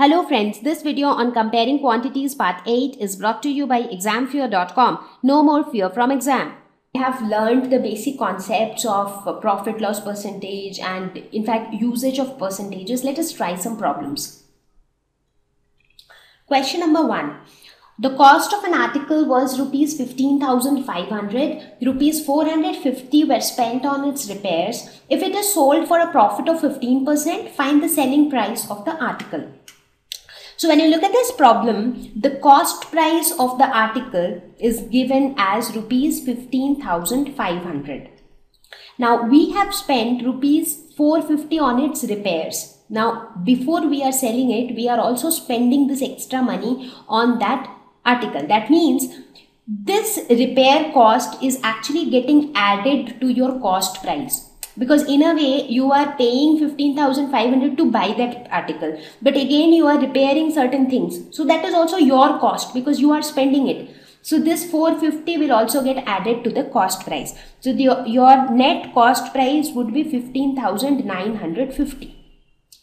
Hello friends, this video on comparing quantities part 8 is brought to you by examfear.com. No more fear from exam. We have learned the basic concepts of profit loss percentage and in fact usage of percentages. Let us try some problems. Question number 1. The cost of an article was rupees 15,500. Rupees 450 were spent on its repairs. If it is sold for a profit of 15%, find the selling price of the article. So when you look at this problem, the cost price of the article is given as rupees 15,500. Now we have spent rupees 450 on its repairs. Now before we are selling it, we are also spending this extra money on that article. That means this repair cost is actually getting added to your cost price because in a way you are paying 15500 to buy that article. But again you are repairing certain things. So that is also your cost because you are spending it. So this 450 will also get added to the cost price. So the, your net cost price would be 15950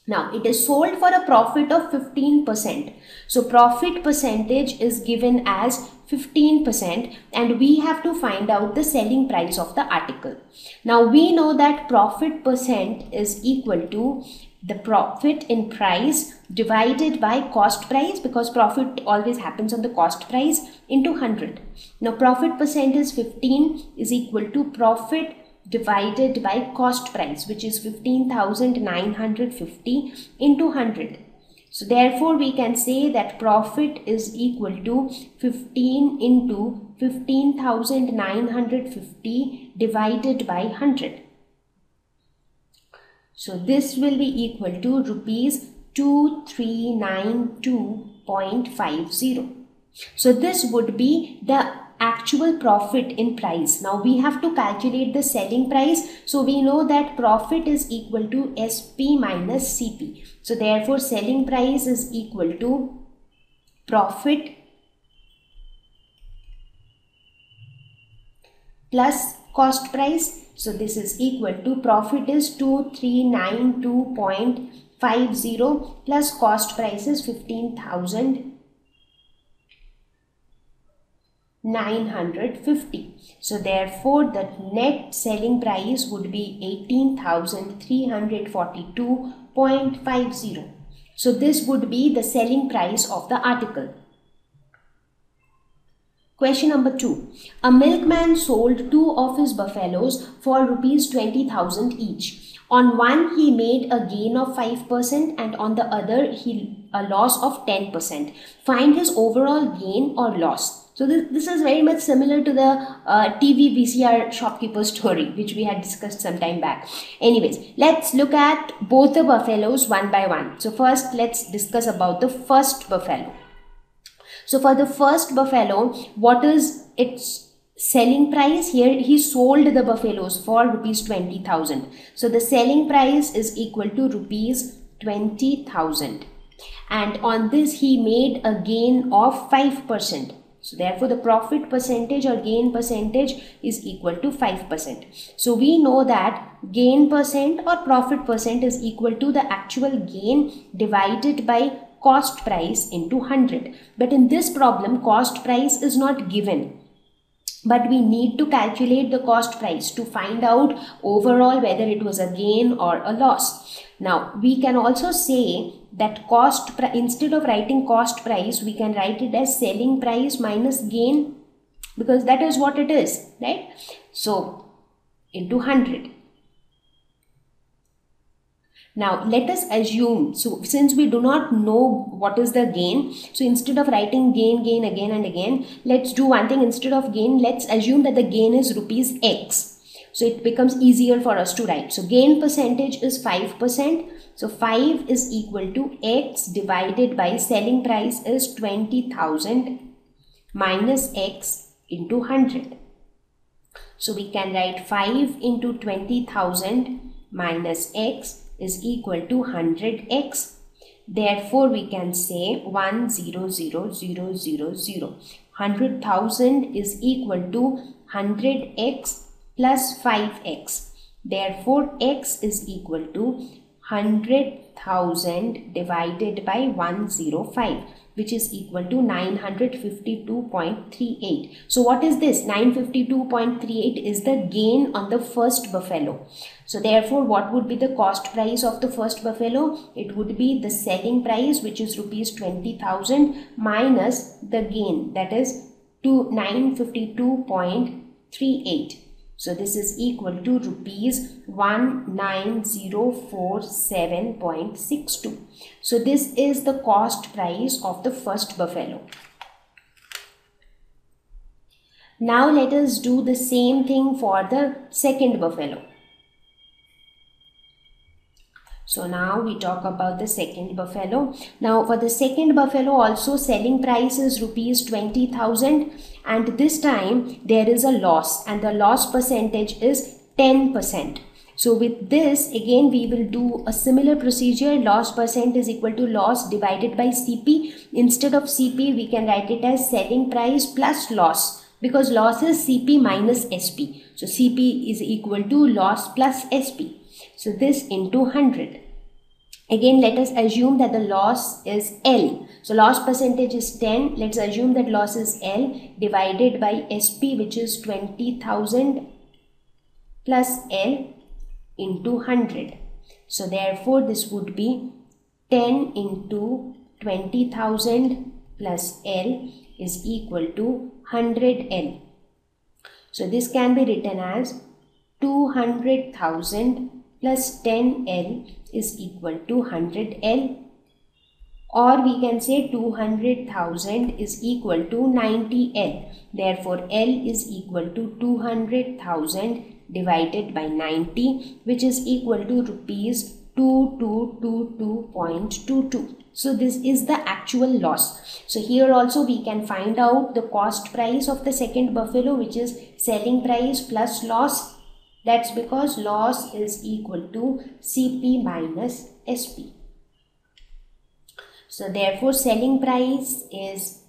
now it is sold for a profit of 15%. So profit percentage is given as 15% and we have to find out the selling price of the article. Now we know that profit percent is equal to the profit in price divided by cost price because profit always happens on the cost price into 100. Now profit percent is 15 is equal to profit divided by cost price which is 15,950 into 100. So therefore we can say that profit is equal to 15 into 15,950 divided by 100. So this will be equal to rupees 2392.50. So this would be the actual profit in price. Now we have to calculate the selling price. So we know that profit is equal to SP minus CP. So therefore selling price is equal to profit plus cost price. So this is equal to profit is 2392.50 plus cost price is 15,000 950. So therefore the net selling price would be 18,342.50. So this would be the selling price of the article. Question number 2. A milkman sold two of his buffaloes for rupees 20,000 each. On one he made a gain of 5% and on the other he a loss of 10%. Find his overall gain or loss. So this, this is very much similar to the uh, TV VCR shopkeeper story which we had discussed some time back. Anyways, let's look at both the buffaloes one by one. So first let's discuss about the first buffalo. So for the first buffalo, what is its selling price? Here he sold the buffaloes for rupees 20,000. So the selling price is equal to rupees 20,000 and on this he made a gain of 5%. So therefore the profit percentage or gain percentage is equal to 5%. So we know that gain percent or profit percent is equal to the actual gain divided by cost price into 100. But in this problem cost price is not given but we need to calculate the cost price to find out overall whether it was a gain or a loss. Now we can also say that cost instead of writing cost price we can write it as selling price minus gain because that is what it is right so into 100 now let us assume so since we do not know what is the gain so instead of writing gain gain again and again let's do one thing instead of gain let's assume that the gain is rupees x so it becomes easier for us to write. So gain percentage is 5%. So 5 is equal to x divided by selling price is 20,000 minus x into 100. So we can write 5 into 20,000 minus x is equal to 100x. Therefore, we can say 100000. 100,000 is equal to 100x plus 5x. Therefore, x is equal to 100 1000 divided by 105 which is equal to 952.38. So what is this? 952.38 is the gain on the first buffalo. So therefore what would be the cost price of the first buffalo? It would be the selling price which is rupees 20,000 minus the gain that is to 952.38. So this is equal to rupees 19047.62. So this is the cost price of the first buffalo. Now let us do the same thing for the second buffalo. So now we talk about the second buffalo. Now for the second buffalo also selling price is rupees 20,000 and this time there is a loss and the loss percentage is 10%. So with this again we will do a similar procedure loss percent is equal to loss divided by CP. Instead of CP we can write it as selling price plus loss because loss is CP minus SP. So CP is equal to loss plus SP. So this into 100. Again, let us assume that the loss is L. So loss percentage is 10. Let's assume that loss is L divided by SP which is 20,000 plus L into 100. So therefore this would be 10 into 20,000 plus L is equal to 100L. So this can be written as 200,000 plus 10L is equal to 100L or we can say 200,000 is equal to 90L. Therefore, L is equal to 200,000 divided by 90 which is equal to rupees 2222.22. So this is the actual loss. So here also we can find out the cost price of the second buffalo which is selling price plus loss that's because loss is equal to CP minus SP. So therefore selling price is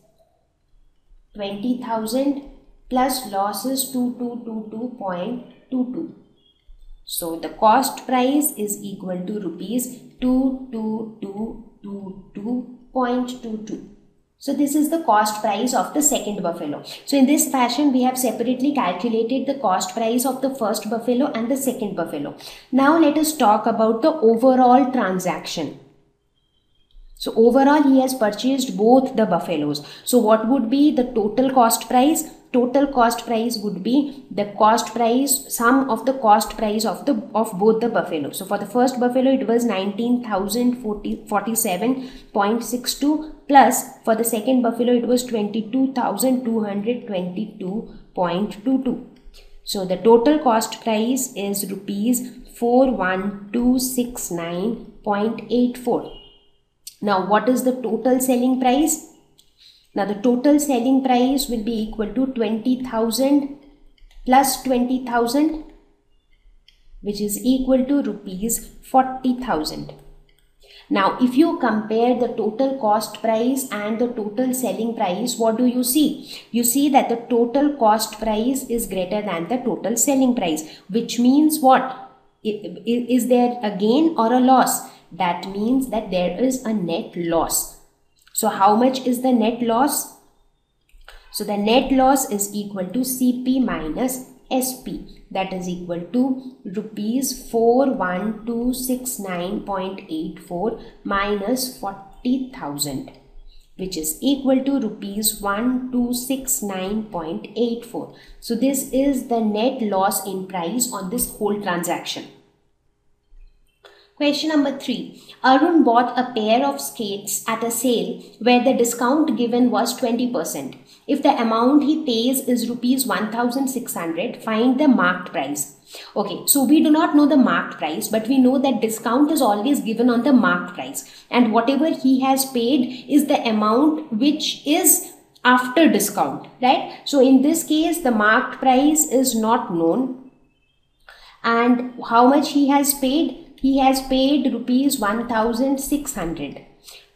20,000 plus loss is 2222.22. So the cost price is equal to rupees 22222.22. So this is the cost price of the second buffalo. So in this fashion, we have separately calculated the cost price of the first buffalo and the second buffalo. Now let us talk about the overall transaction. So overall, he has purchased both the buffaloes. So what would be the total cost price? Total cost price would be the cost price sum of the cost price of the of both the buffalo. So for the first buffalo it was 19047.62 plus for the second buffalo it was 22222.22 so the total cost price is rupees 41269.84 now what is the total selling price now the total selling price will be equal to 20,000 plus 20,000 which is equal to rupees 40,000. Now, if you compare the total cost price and the total selling price, what do you see? You see that the total cost price is greater than the total selling price, which means what? Is there a gain or a loss? That means that there is a net loss. So how much is the net loss? So the net loss is equal to CP minus SP that is equal to rupees 41269.84 minus 40,000 which is equal to rupees 1269.84. So this is the net loss in price on this whole transaction. Question number three. Arun bought a pair of skates at a sale where the discount given was 20%. If the amount he pays is rupees 1600, find the marked price. Okay, so we do not know the marked price, but we know that discount is always given on the marked price. And whatever he has paid is the amount which is after discount, right? So in this case, the marked price is not known. And how much he has paid? He has paid rupees 1600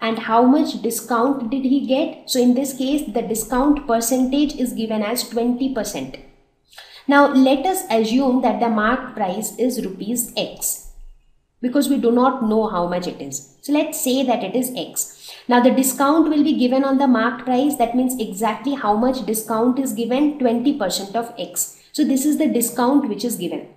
and how much discount did he get so in this case the discount percentage is given as 20% now let us assume that the marked price is rupees x because we do not know how much it is. So let's say that it is X. Now the discount will be given on the marked price. That means exactly how much discount is given 20% of X. So this is the discount which is given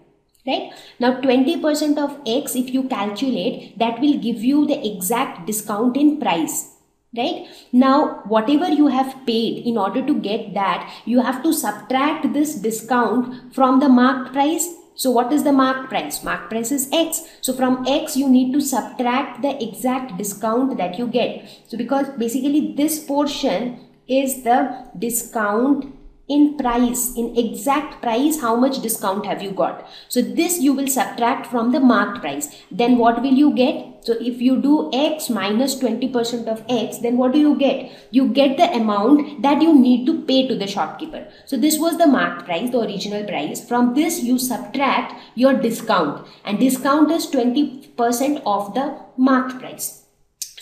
right now 20% of x if you calculate that will give you the exact discount in price right now whatever you have paid in order to get that you have to subtract this discount from the marked price so what is the marked price? Marked price is X. So from X you need to subtract the exact discount that you get. So because basically this portion is the discount in price in exact price how much discount have you got. So this you will subtract from the marked price. Then what will you get? So if you do x minus 20% of x then what do you get? You get the amount that you need to pay to the shopkeeper. So this was the marked price the original price. From this you subtract your discount. And discount is 20% of the marked price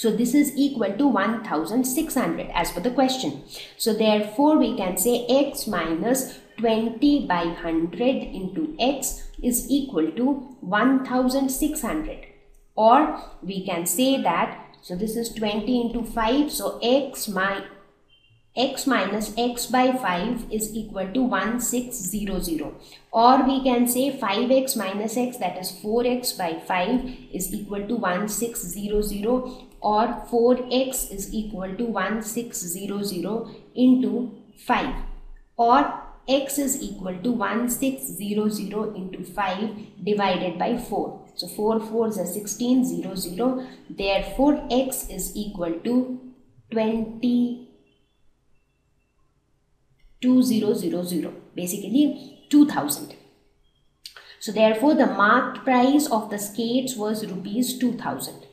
so this is equal to 1600 as per the question. So therefore we can say x minus 20 by 100 into x is equal to 1600 or we can say that so this is 20 into 5 so x my x minus x by 5 is equal to 1600 or we can say 5x minus x that is 4x by 5 is equal to 1600 or 4x is equal to 1600 into 5 or x is equal to 1600 into 5 divided by 4. So 4 4s are 1600 therefore x is equal to 20 2000 basically 2000 so therefore the marked price of the skates was rupees 2000